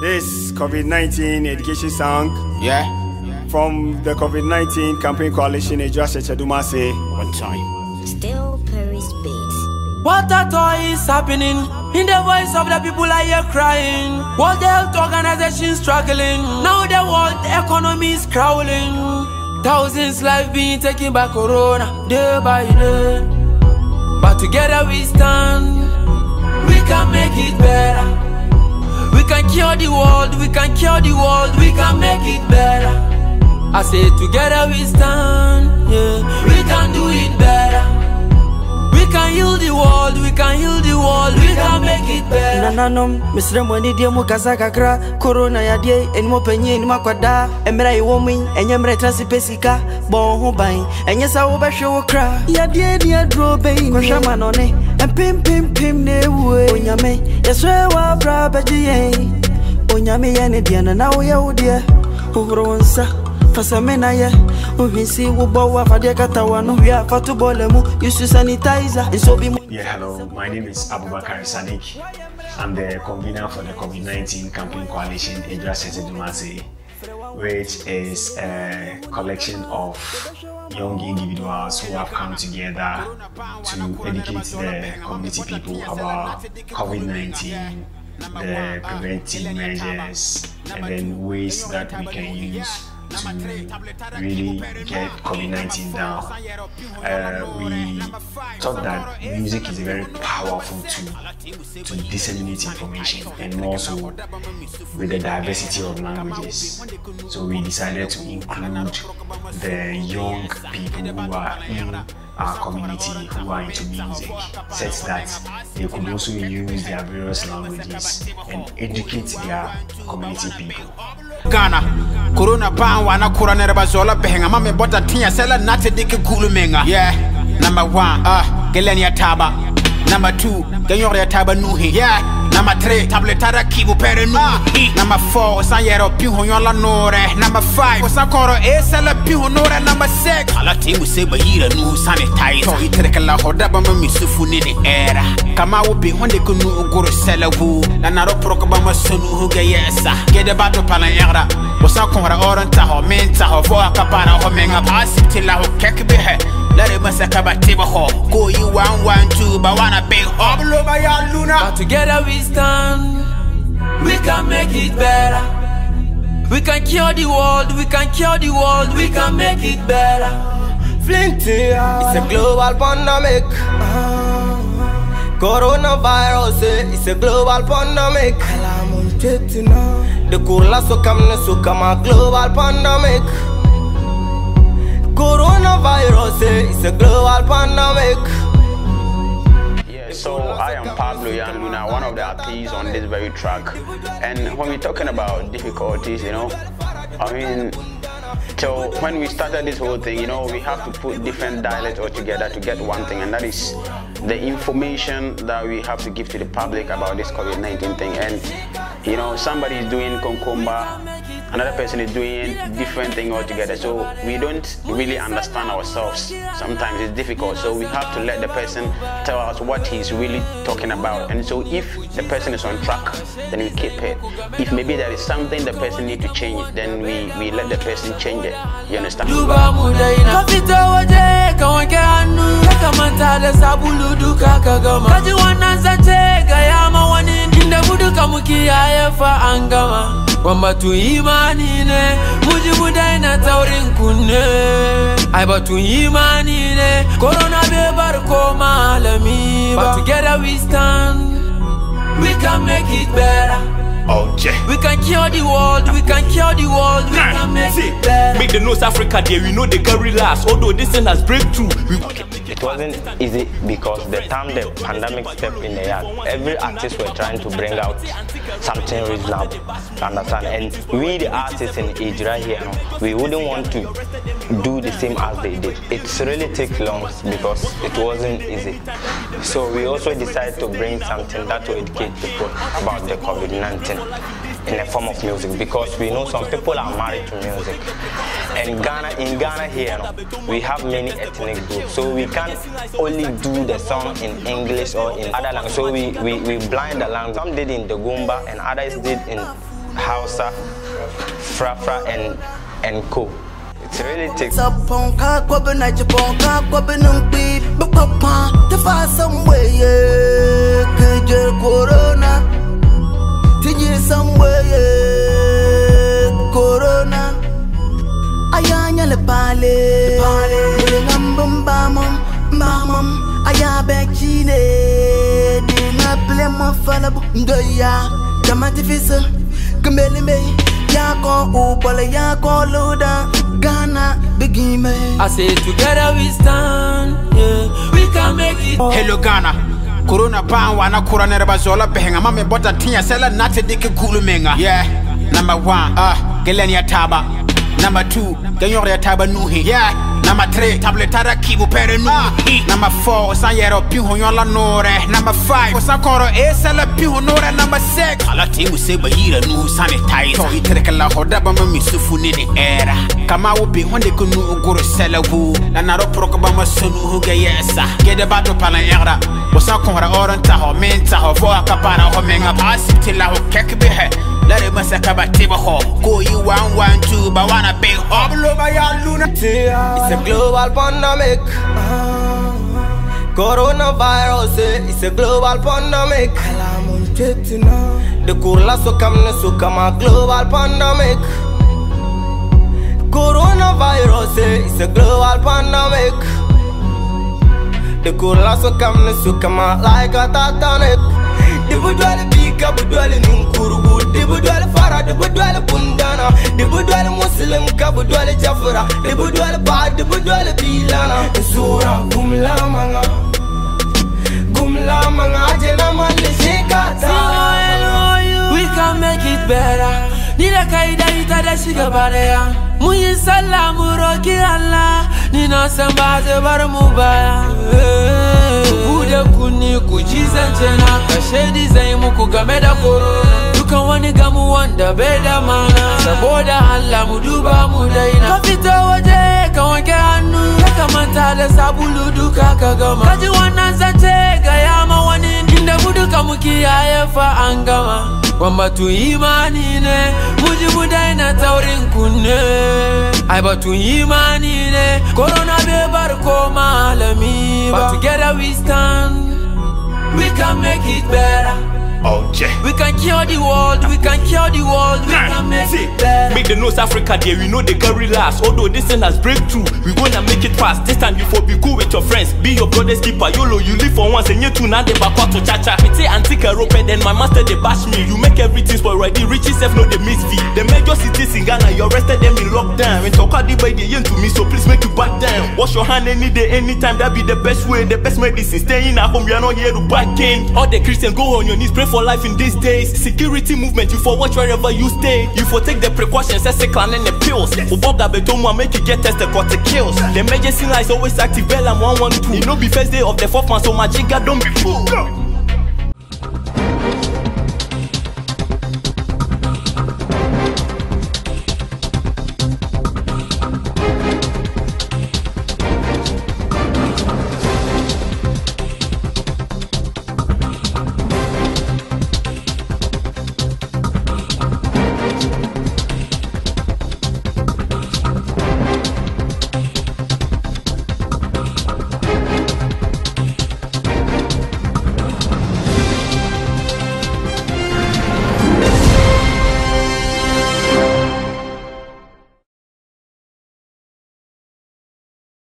This COVID 19 education song Yeah, from the COVID 19 campaign coalition, Ejura Sekyeredumasi. one time. Still Paris Beats. What a toy is happening in the voice of the people I hear crying. World Health Organization struggling. Now the world economy is crawling. Thousands lives being taken by Corona day by day. But together we stand. We can make it better. We can cure the world. We can cure the world. We can make it better. I say together we stand. Yeah, we can do it better. We can heal the world, we can heal the world, we can make it better. nananom mesrɛ mo ani deɛ mu kasa kakra korona yadeɛ anim ɔpanyi anim akwadaa mmerɛ a yɛwɔ mu yi ɛnyɛ mmerɛ tra se pɛ sika bɔ wo ho ban ɛnyɛ sɛ wobɛhwɛ wo kra yadeɛ ni aduro bɛyi kɔhwɛ ma nɔne ɛmpempempem na ɛwue onyame yɛsrɛ wɔ abra bɛgye yɛn eh. onyame yɛ ne deɛ no na woyɛ wo deɛ hohoro wo nsa fasa me na yɛ wohwinsi wobɔ wo afadeɛ kata wano wie a fa to bɔɔla mu use sanitizer. Nso bi mu Yeah, hello. My name is Abubakar Sanik. I'm the convener for the COVID 19 Campaign Coalition, Ejura Sekyeredumasi, which is a collection of young individuals who have come together to educate the community people about COVID 19, the preventive measures, and then ways that we can use really get COVID 19 down. Uh, we thought that music is a very powerful tool to disseminate information and also with the diversity of languages. So we decided to include the young people who are in our community who are into music, such that they could also use their various languages and educate their community people. Ghana, Corona ban wana kura ne reba zola behenga mame bota tinya sela nate dike kulu menga. Yeah, number one, ah, geleni ya taba. Number two, ganyor ya taba nuhi. Yeah. Number three, tabletara kibu pere nuhi. Number four, osan yero pihu nyola nore. Number five, osan koro esela pihu nore. Number six, ala timu seba yira nuhu sanitizer. To itereke la hoda bama misufu nini era. Kama wubi honde kunu uguru sela wu. Na naro proko bama sunu huge yesa. Gede bato pala era. Osan kora oran taho, min taho, fo akapara ho menga. Asip tila ho kek bihe. Let it masa kaba tiba ho. Go you one one two, but wanna big ho. Blow by your luna. But together we stand, we can make it better. We can cure the world, we can cure the world, we can make it better. Flinty, it's a global pandemic. Coronavirus, eh, it's a global pandemic. The cola so come so come a global pandemic. Coronavirus, eh, it's a global pandemic. Yeah, so I am Pablo Yan Luna, one of the artists on this very track. And when we're talking about difficulties, you know, I mean, so when we started this whole thing, you know, we have to put different dialects all together to get one thing, and that is the information that we have to give to the public about this COVID-19 thing. And you know, somebody is doing Konkomba, another person is doing different thing altogether. So we don't really understand ourselves. Sometimes it's difficult. So we have to let the person tell us what he's really talking about. And so if the person is on track, then we keep it. If maybe there is something the person need to change, then we, we let the person change it. You understand? bambatu imanine mujibu daina taurin kunne ai batu imanine be barko malami but together we stand we can make it better. Oh, yeah. We can cure the world, we can cure the world, we can make See, it better make the North Africa there, we know they can relax. Although this thing has breakthrough, we It wasn't easy because the time the pandemic stepped in the yard, every artist were trying to bring out something reasonable, understand? And we, the artists in Ejura here, we wouldn't want to do the same as they did. It's really took long because it wasn't easy. So we also decided to bring something that will educate people about the COVID-19 in the form of music because we know some people are married to music. And Ghana, in Ghana here, we have many ethnic groups, so we can't only do the song in English or in other language. So we, we, we blind the language. Some did in the Goomba and others did in Hausa, Frafra, and and Co. It really takes. Upon car, quabbing at your bone, car, quabbing on beat, but papa, to find some way, yeah. Corona? To you some way, yeah. Corona. Ayanya le pale, pale, bring am bum bamum, bamum, ayabekine, ding a blem of falable, doya, me, Yako, Upala, Yako, Luda, Ghana, begin me. I say together we stand, yeah. We can make it. Hello Ghana. Corona ban wana kura nereba zola behenga mame bota tinya sela nate dike kulu menga. Yeah. Number one, ah, geleni ya taba. Number two, ganyor ya taba nuhi. Yeah. Number three, tabletara kibu pere ah. nuhi. Number four, san yero pihu yola nore. Number five, san koro e sela pihu nore. Number six, ala timu seba yira nuhu sanitizer. To itere la hoda ba mami sufu nini era. Kama ubi honde kunu uguru sela wu. Na naro proko ba masunu huge yesa. Gede bato pala era. Wasa kongra oran taho, min taho, fo akapara ho menga pasi tila ho kek bihe. Lare masa kaba tiba ho. Go you one one two, ba wana big ho. Blow ya luna. It's a global pandemic. Coronavirus, it's a global pandemic. The kurla so come so come a global pandemic. Coronavirus, it's a global pandemic. The kurla so come so come a like a titanic. The budwale bika budwale ninkurubu The budwale fara the budwale bundana The budwale muslim ka budwale jafra The budwale bad the budwale bilana Sura gumla manga Gumla manga ajena mali shikata We can make it better. Nina kaida ita da shiga baraya. Mun yi sallah mu roki Allah. Ni na san ba zai bar mu baya. Ku eh. bude kunni ku ji zance na kashe di zai muku game da corona. Dukan wani gamu wanda bai da mana. Saboda Allah mu duba mu daina. Ka fita waje ka wanke hannu. Ya kamanta da sabulu duka ka gama. Kaji wannan zance ga yama wani inda mu duka mu kiyaye fa an gama. Wamba tu imani ne, muji mu daina taurin kunne. Ai ba tu imani ne, corona bai bar ko malami ba. But together we stand, we can make it better. Oh, yeah. We can cure the world, we can cure the world, we can make See, it better. make the North Africa there, we know they can relax. Although this thing has breakthrough, we gonna make it fast. This time you for be cool with your friends, be your brother's keeper. YOLO, you live for once and you two now they back out to cha-cha. Me say antique rope, then my master they bash me. You make everything spoil ready, riches self know they miss fee. The major cities in Ghana, you arrested them in lockdown. When talk out the by the end to me, so please make you back down. Wash your hand any day, anytime, that be the best way, the best medicine. Staying at home, we are not here to back in. All the Christians go on your knees, pray for life in these days. Security movement, you for watch wherever you stay. You for take the precautions, as a clan and the pills. Uboga betomo make you get tested, got the kills. The emergency line is always active, bell and 112. You know, be first day of the fourth month, so my jigger don't be fooled.